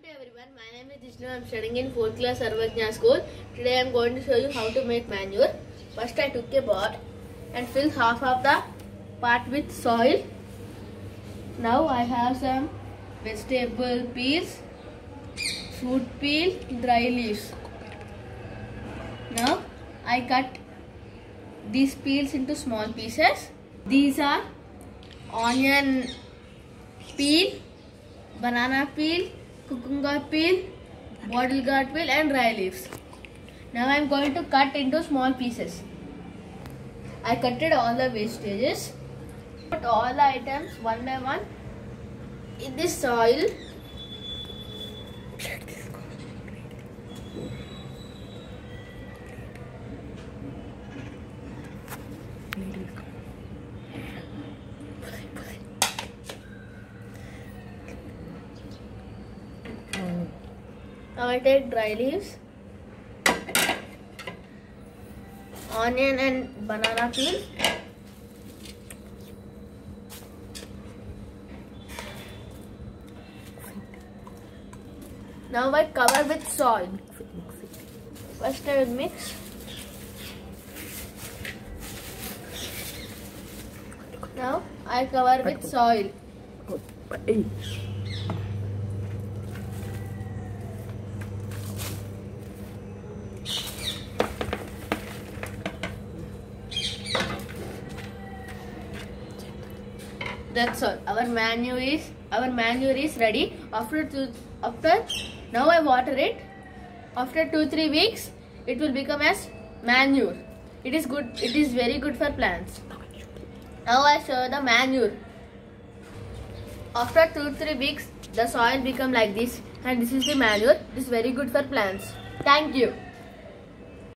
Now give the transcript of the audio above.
Hello to everyone. My name is Jishnu. I'm studying in 4th class Sarvajna school. Today I'm going to show you how to make manure. First I took a pot and filled half of the pot with soil. Now I have some vegetable peels, fruit peel, dry leaves. Now I cut these peels into small pieces. These are onion peel, banana peel, cucumber peel, bottle gourd peel and dry leaves. Now I am going to cut into small pieces. I cutted all the wastages. Put all the items one by one in this soil. Now I take dry leaves, onion and banana peel. Now I cover with soil. First I will mix. Now I cover with soil. That's all. Our manure is our manure is ready. After two, after now I water it. After two three weeks, it will become as manure. It is good. It is very good for plants. Now I show the manure. After two three weeks, the soil become like this, and this is the manure. It is very good for plants. Thank you.